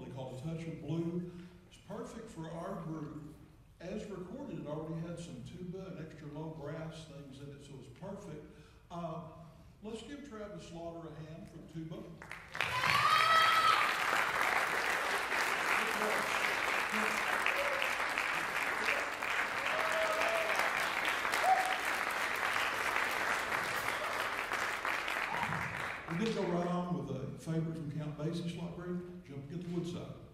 Mobley called A Touch of Blue. It's perfect for our group. As recorded, it already had some tuba and extra low brass things in it, so it's perfect. Uh, let's give Travis Slaughter a hand for tuba. We're gonna go right on with a Count Basie's library, Jumping at the Woodside. Thank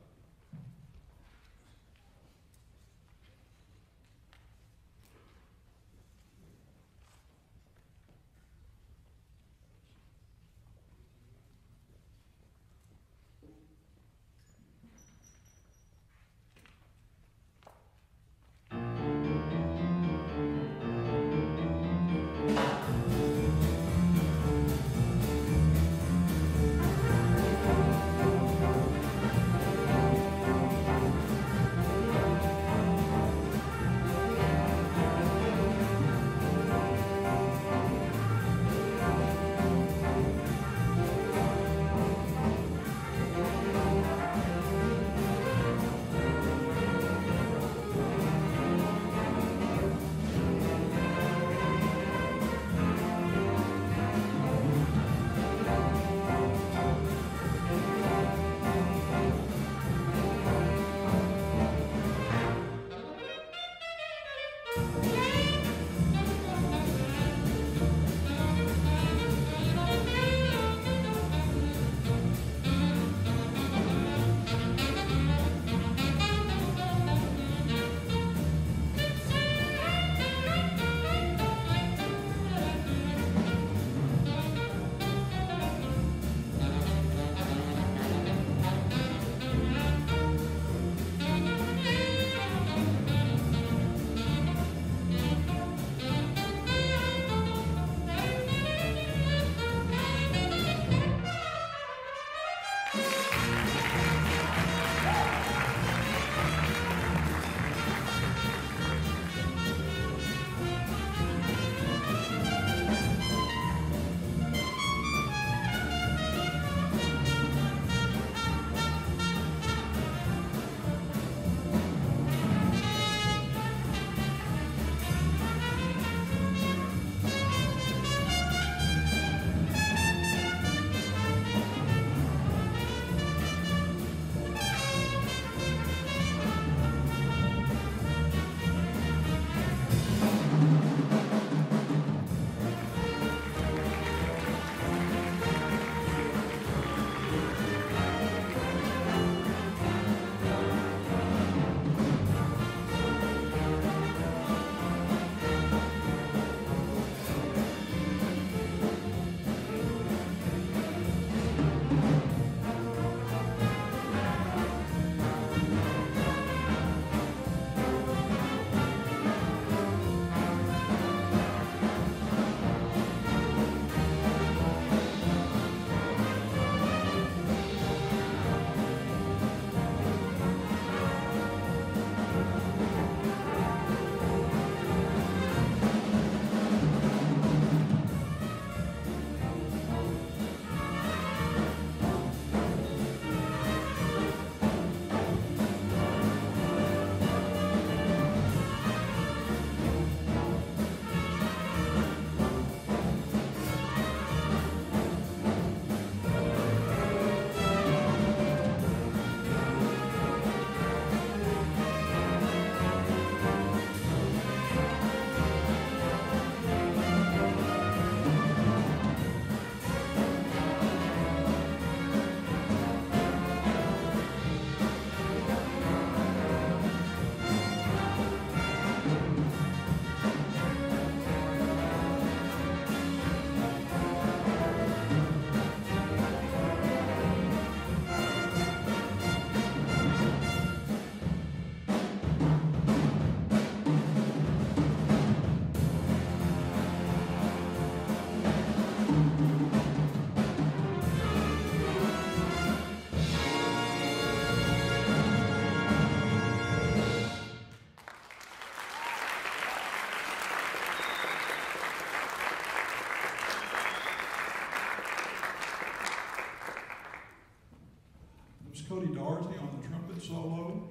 Cody Doherty on the trumpet solo.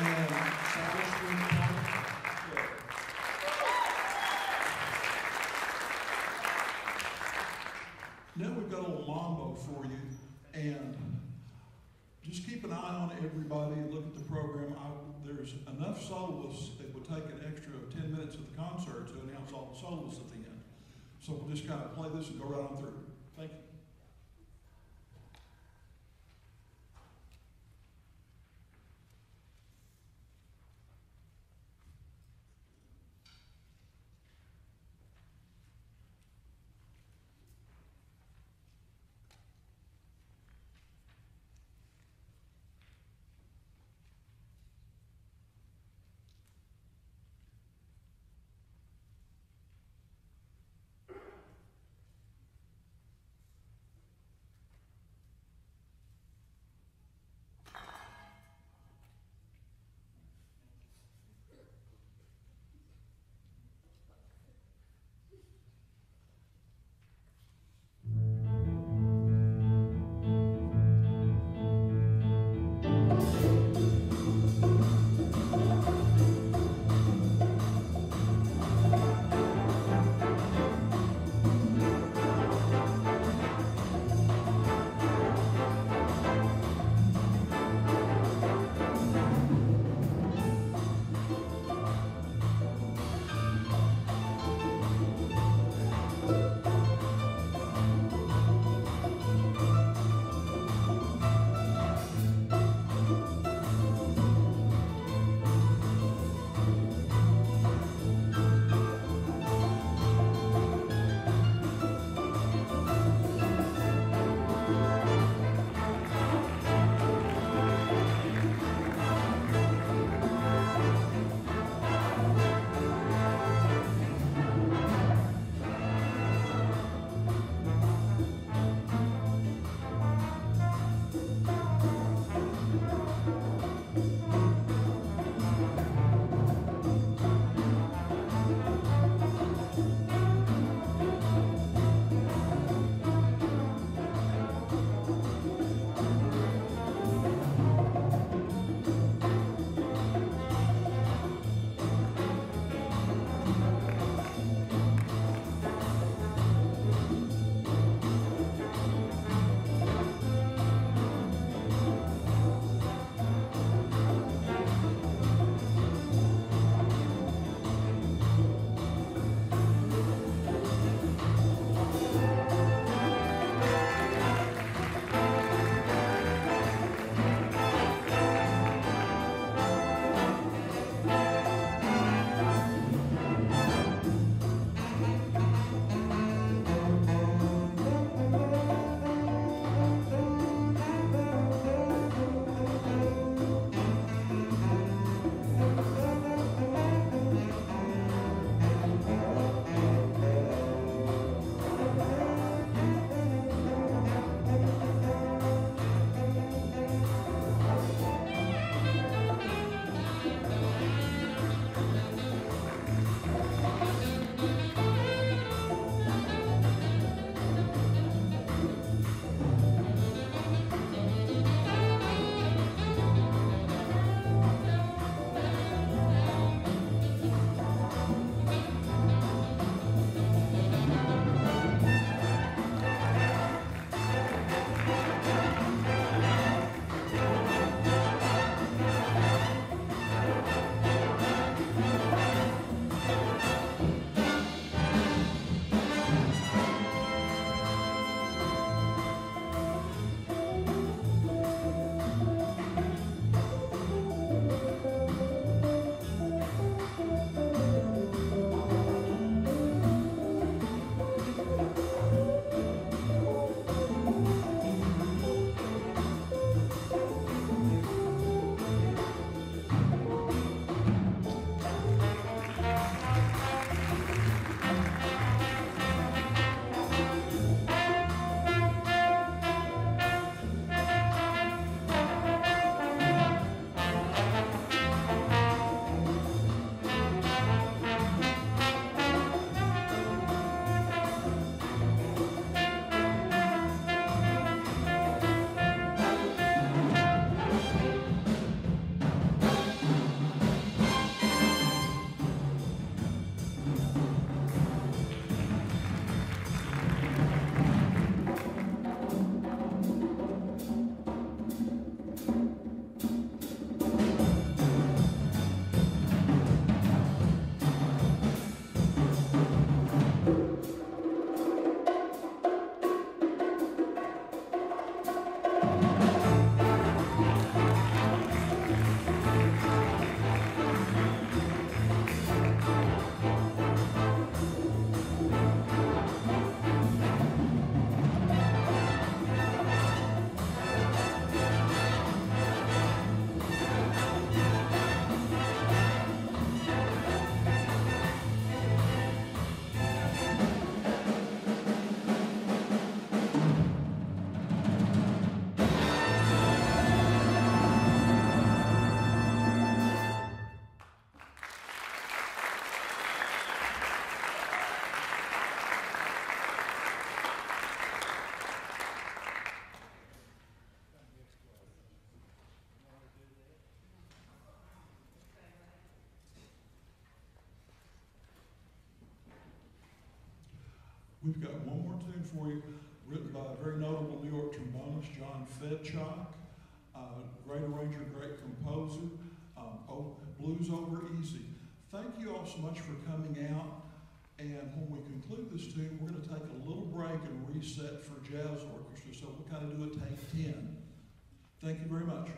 And Now we've got a little mambo for you, and just keep an eye on everybody, look at the program. I, there's enough soloists, it would take an extra ten minutes of the concert to announce all the soloists at the end. So we'll just kind of play this and go right on through. Thank you. For you, written by a very notable New York trombonist, John Fedchock, uh, great arranger, great composer. Um, oh, blues over easy. Thank you all so much for coming out. And when we conclude this tune, we're going to take a little break and reset for jazz orchestra. So we'll kind of do a take 10. Thank you very much.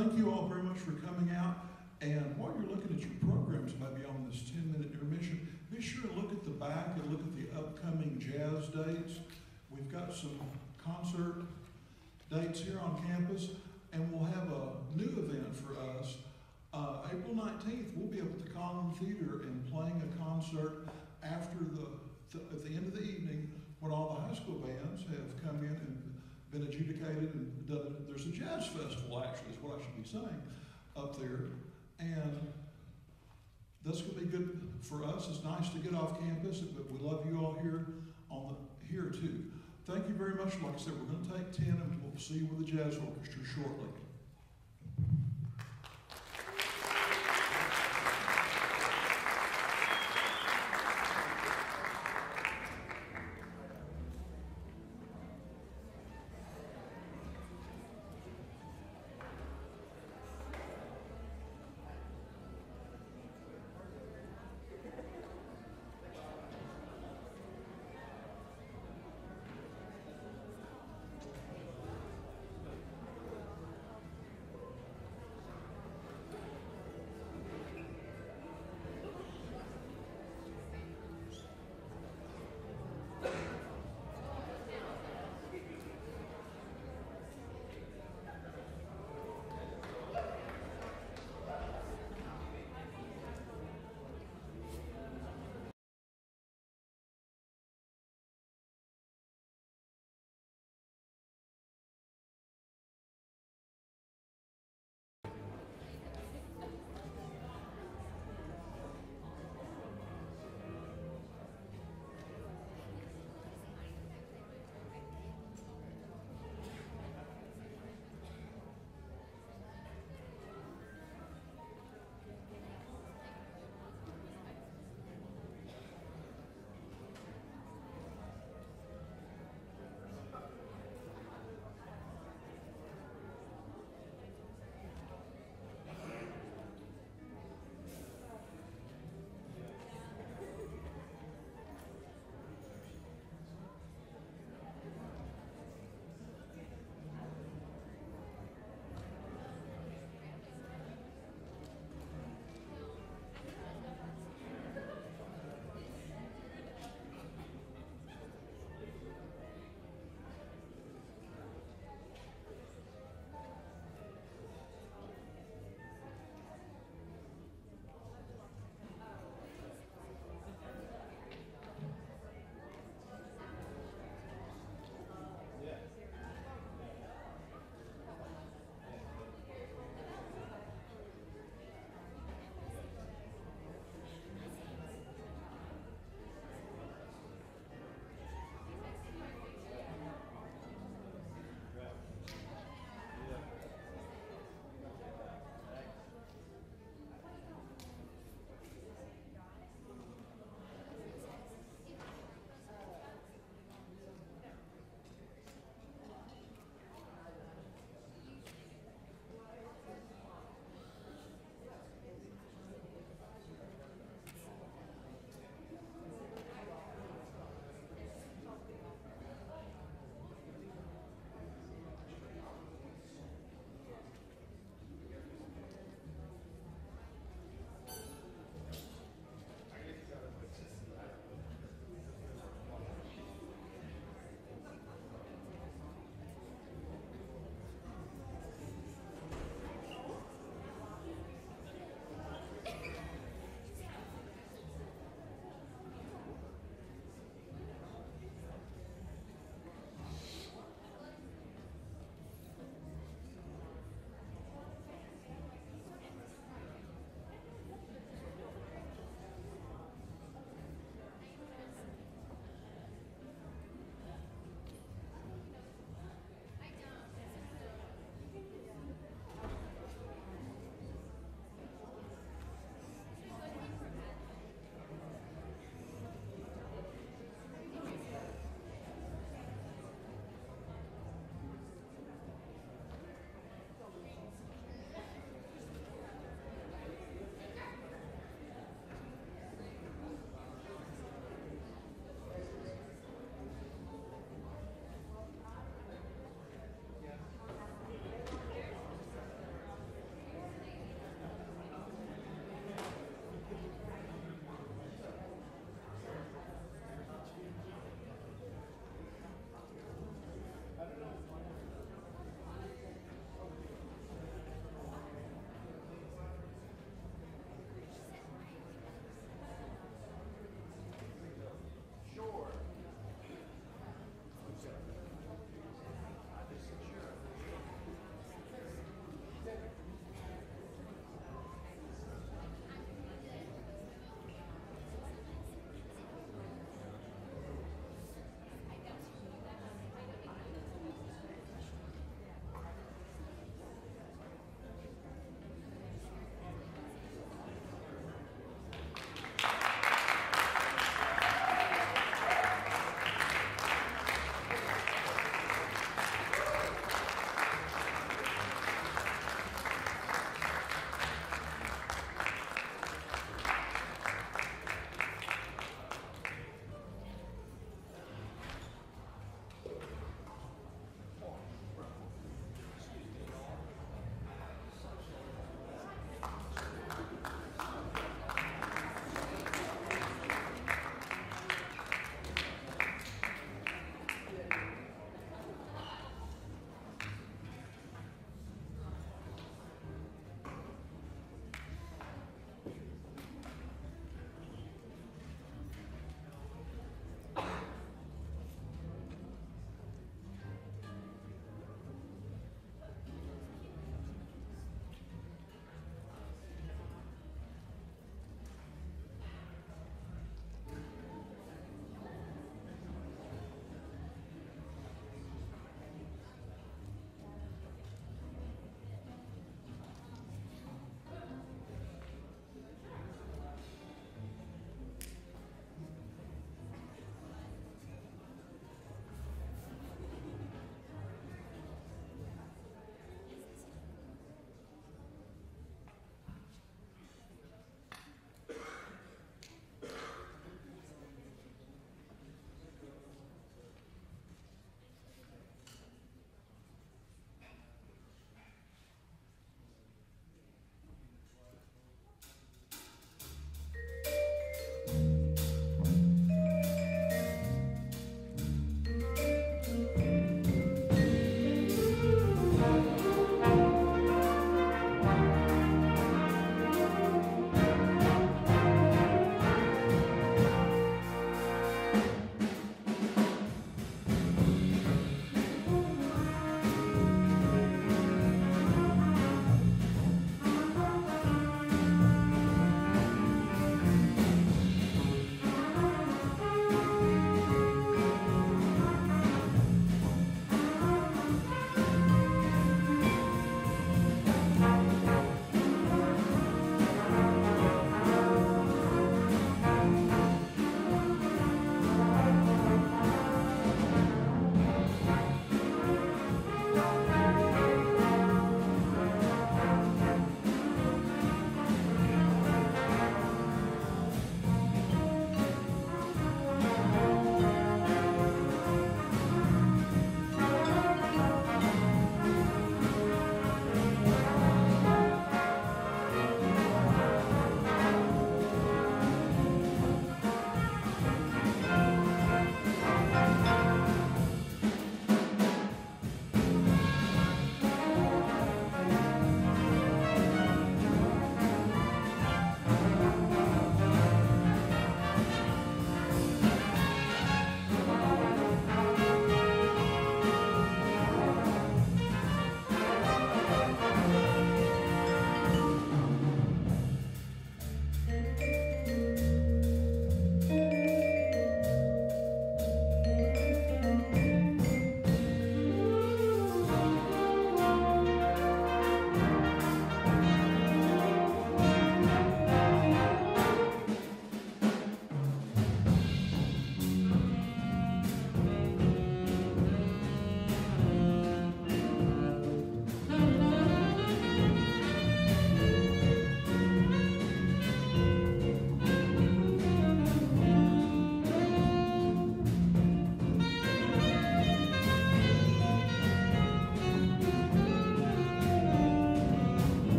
Thank you all very much for coming out. And while you're looking at your programs, maybe on this 10 minute intermission, be sure to look at the back and look at the upcoming jazz dates. We've got some concert dates here on campus, and we'll have a new event for us. Uh, April 19th, we'll be up at the Common Theater and playing a concert after the, th- at the end of the evening when all the high school bands have come in and been adjudicated and done. There's a jazz festival, actually, is what I should be saying, up there. And that's going to be good for us. It's nice to get off campus, but we love you all here on the here too. Thank you very much. Like I said, we're going to take 10 and we'll see you with the jazz orchestra shortly.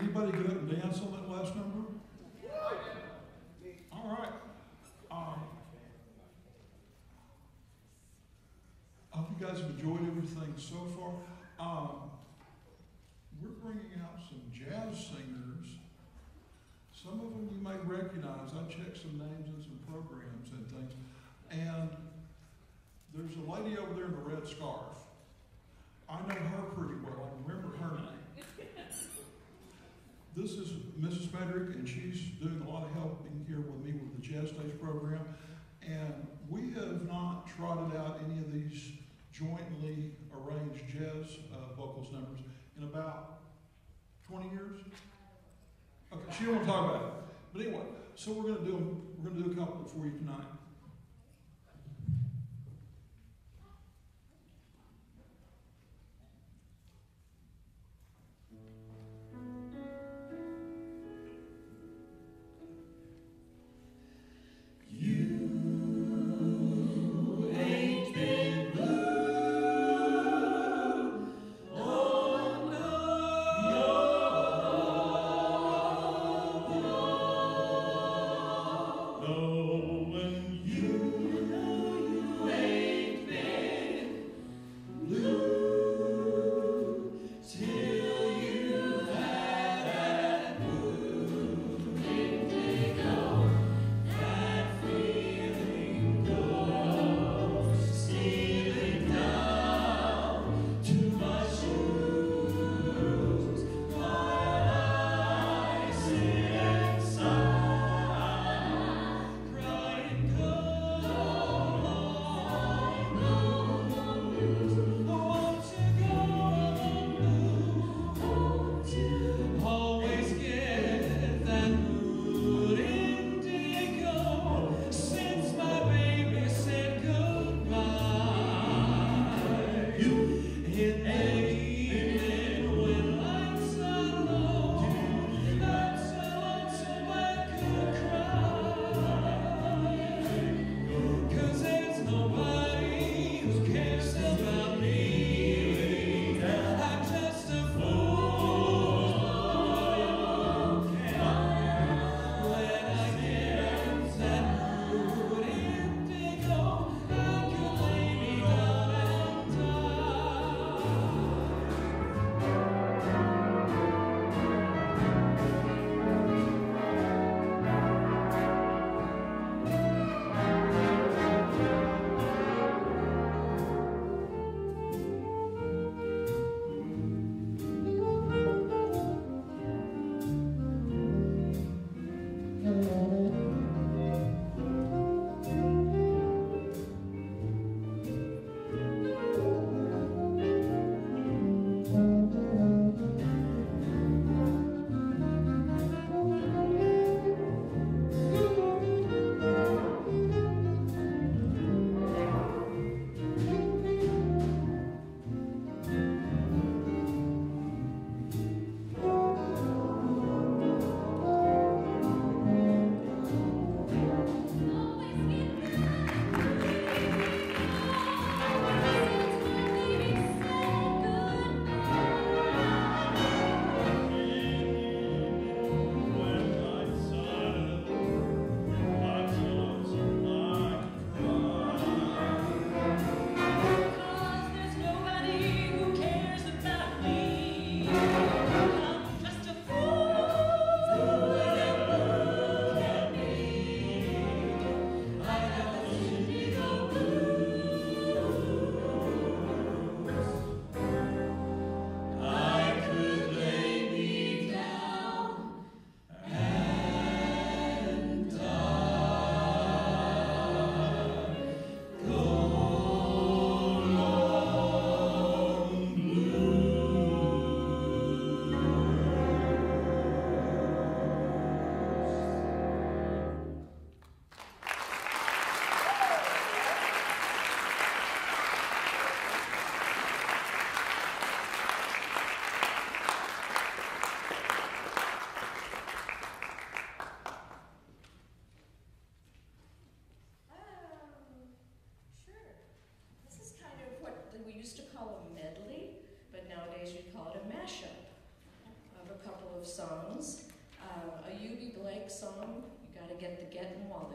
Anybody get up and dance on that last number? All right. Um, I hope you guys have enjoyed everything so far. Um, we're bringing out some jazz singers. Some of them you may recognize. I checked some names and some programs and things. And there's a lady over there in the red scarf. I know her pretty well. I remember her name. This is Mrs. Medrick, and she's doing a lot of helping here with me with the Jazz Stage program. And we have not trotted out any of these jointly arranged jazz uh, vocals numbers in about 20 years. Okay, she to talk about it. But anyway, so we're going to do we're going to do a couple for you tonight.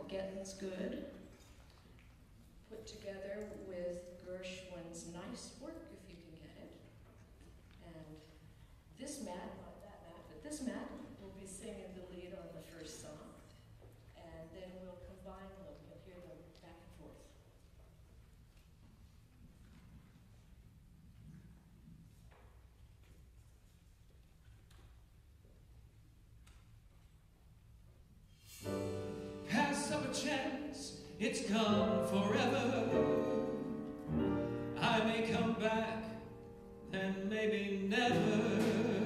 called Gettin's Good, put together with Gershwin's Nice Work, if you can get it. And this Matt, not that Matt, but this Matt, will be singing the lead on the first song. And then we'll combine It's gone forever. I may come back, then maybe never.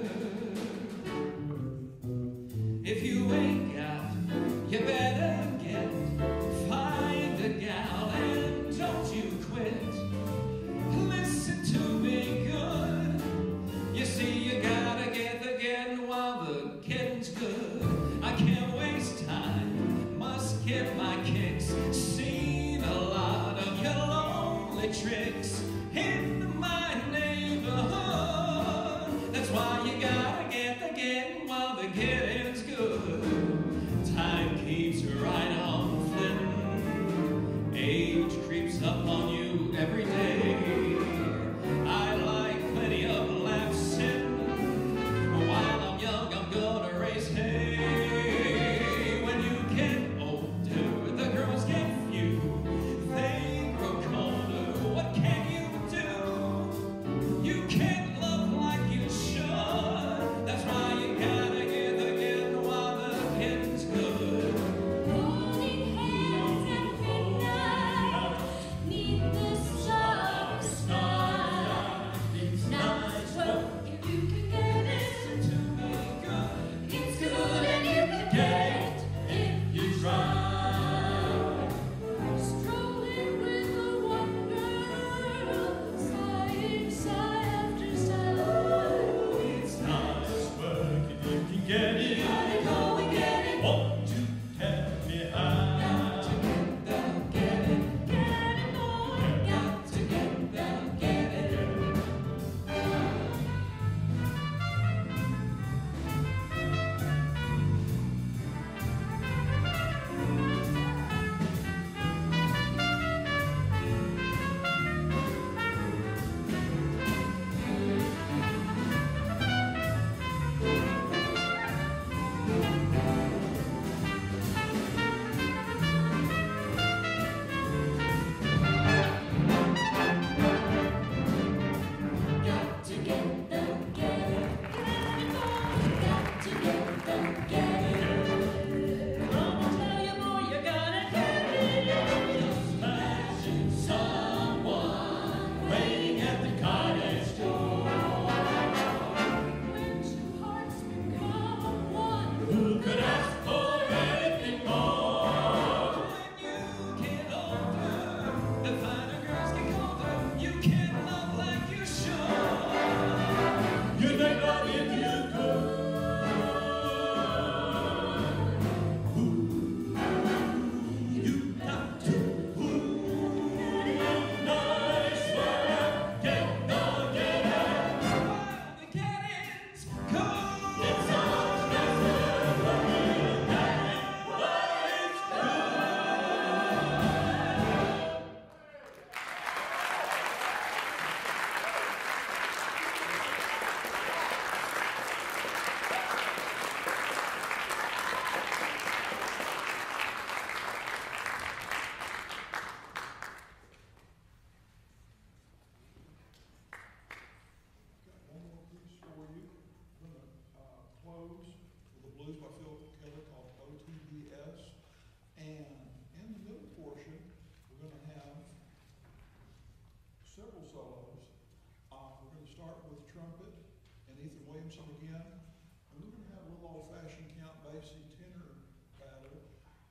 again. And we're going to have a little old-fashioned Count Basie tenor battle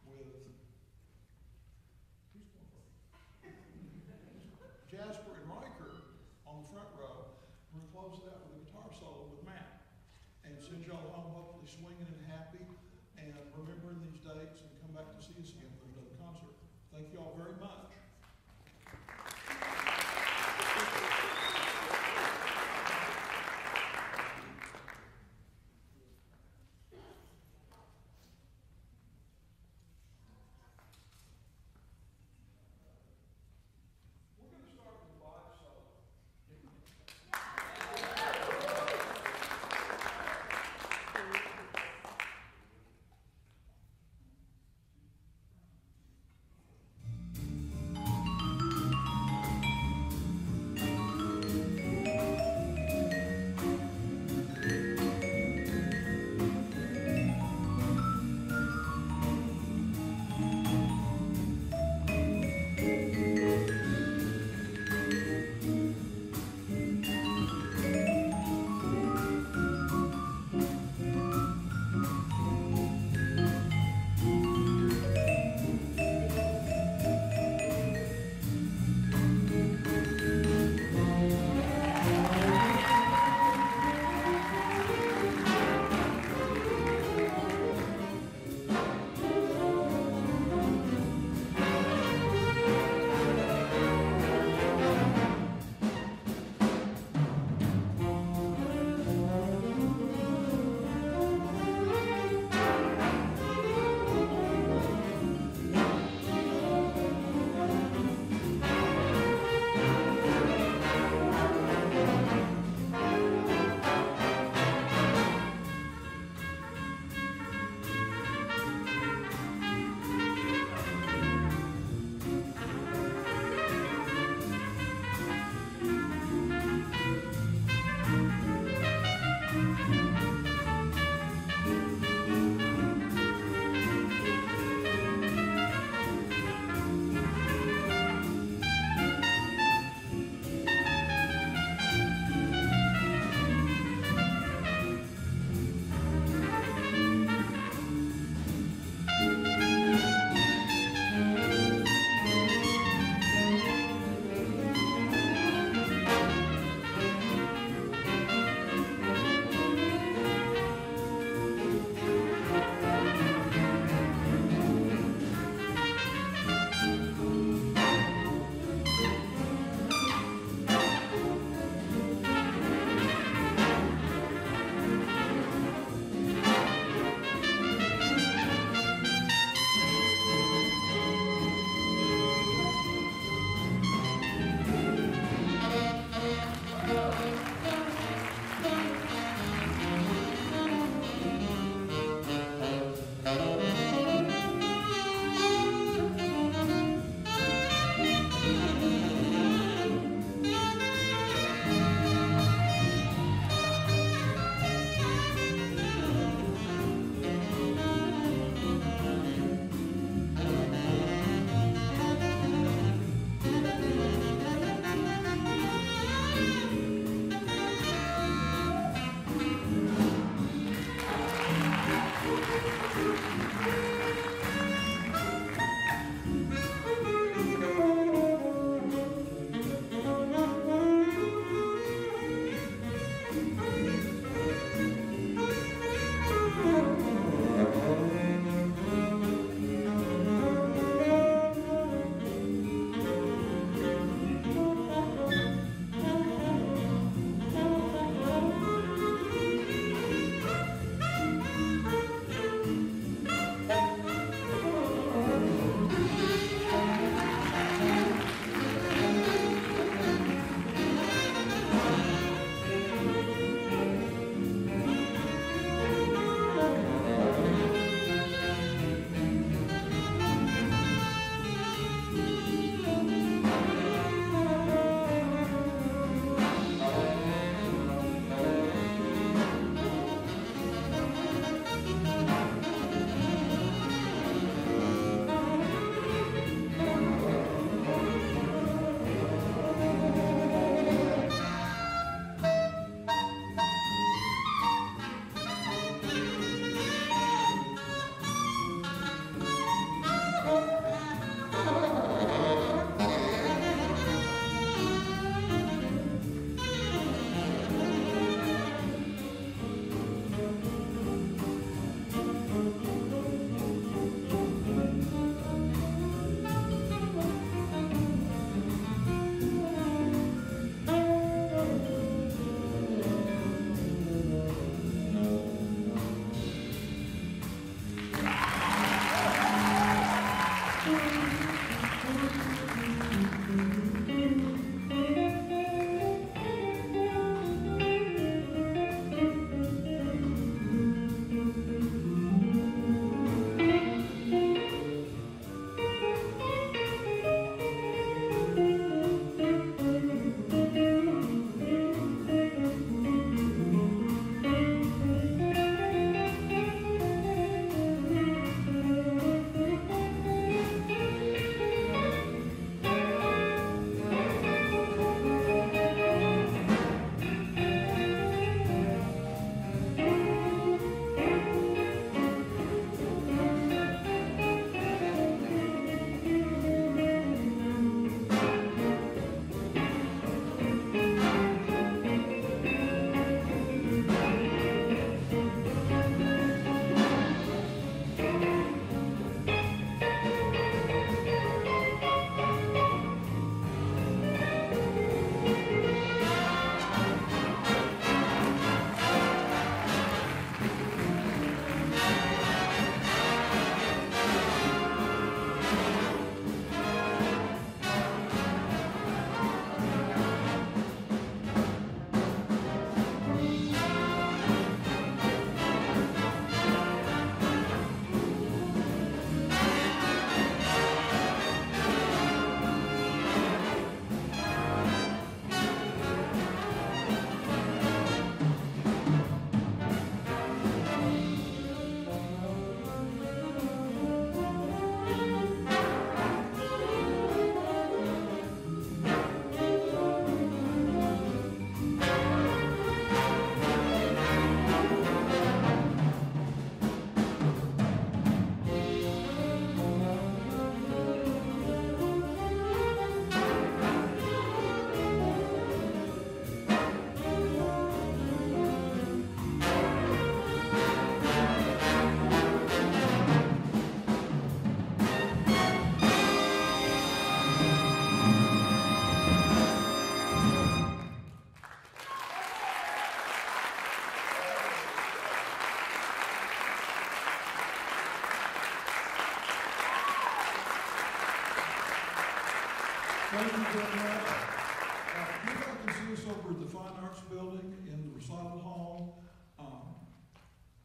with who's going first? Jasper and Riker on the front row. We're going to close out with a guitar solo with Matt. And send y'all home hopefully swinging and happy and remembering these dates and come back to see us again for another concert. Thank y'all very much.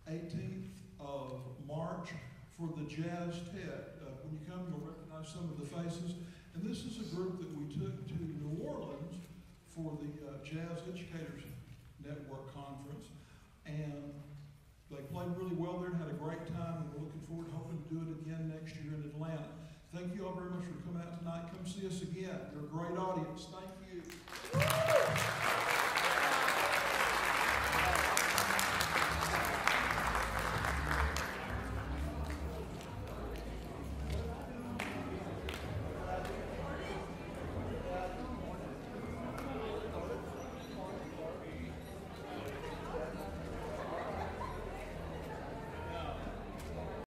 18th of March for the Jazz Tet. Uh, when you come, you'll recognize some of the faces. And this is a group that we took to New Orleans for the uh, Jazz Educators Network Conference. And they played really well there, had a great time, and we're looking forward to hoping to do it again next year in Atlanta. Thank you all very much for coming out tonight. Come see us again. You're a great audience. Thank you.